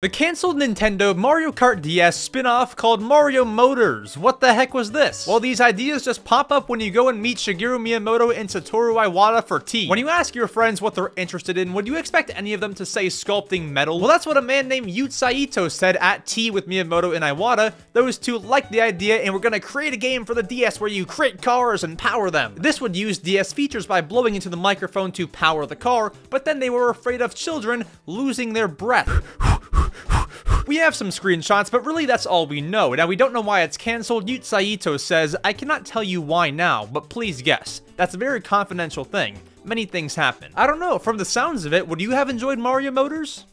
The cancelled Nintendo Mario Kart DS spin-off called Mario Motors. What the heck was this? Well, these ideas just pop up when you go and meet Shigeru Miyamoto and Satoru Iwata for tea. When you ask your friends what they're interested in, would you expect any of them to say sculpting metal? Well, that's what a man named Yu Saito said at tea with Miyamoto and Iwata. Those two liked the idea and were gonna create a game for the DS where you create cars and power them. This would use DS features by blowing into the microphone to power the car, but then they were afraid of children losing their breath. We have some screenshots, but really that's all we know. Now, we don't know why it's cancelled. Yu Saito says, I cannot tell you why now, but please guess. That's a very confidential thing. Many things happen. I don't know, from the sounds of it, would you have enjoyed Mario Motors?